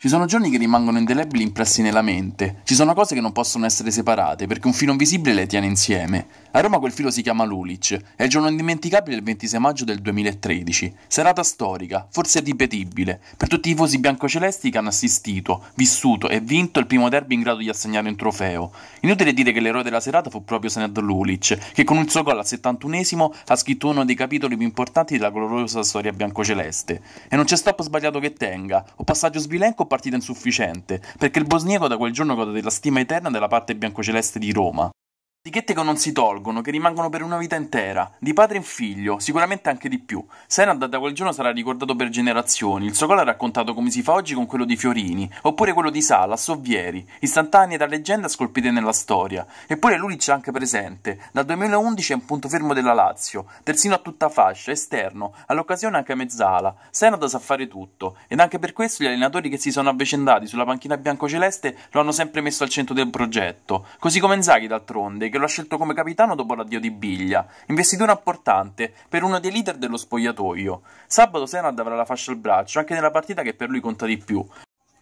Ci sono giorni che rimangono indelebili impressi nella mente. Ci sono cose che non possono essere separate perché un filo invisibile le tiene insieme. A Roma quel filo si chiama Lulic. È il giorno indimenticabile del 26 maggio del 2013. Serata storica, forse ripetibile, per tutti i tifosi biancocelesti che hanno assistito, vissuto e vinto il primo derby in grado di assegnare un trofeo. Inutile dire che l'eroe della serata fu proprio Senad Lulic, che con il suo gol al 71esimo ha scritto uno dei capitoli più importanti della gloriosa storia biancoceleste. E non c'è stop sbagliato che tenga, o passaggio sbilenco partita insufficiente, perché il bosniaco da quel giorno gode della stima eterna della parte biancoceleste di Roma. Etichette che non si tolgono, che rimangono per una vita intera, di padre in figlio, sicuramente anche di più. Senad da quel giorno sarà ricordato per generazioni, il suo gol è raccontato come si fa oggi con quello di Fiorini, oppure quello di Sala, Sovvieri, istantanee da leggenda scolpite nella storia. Eppure lui c'è anche presente, dal 2011 è un punto fermo della Lazio, terzino a tutta fascia, esterno, all'occasione anche a mezzala. Senad sa fare tutto, ed anche per questo gli allenatori che si sono avvicendati sulla panchina biancoceleste lo hanno sempre messo al centro del progetto, così come Inzaghi d'altronde, che lo ha scelto come capitano dopo l'addio di Biglia, investitura importante per uno dei leader dello spogliatoio. Sabato Senad avrà la fascia al braccio, anche nella partita che per lui conta di più.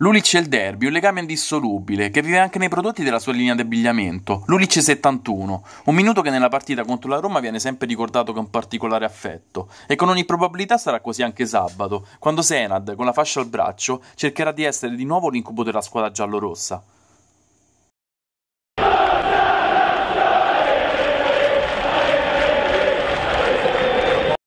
Lulic e il derby, un legame indissolubile, che vive anche nei prodotti della sua linea di abbigliamento. Lulic 71, un minuto che nella partita contro la Roma viene sempre ricordato con particolare affetto. E con ogni probabilità sarà così anche sabato, quando Senad, con la fascia al braccio, cercherà di essere di nuovo l'incubo della squadra giallorossa.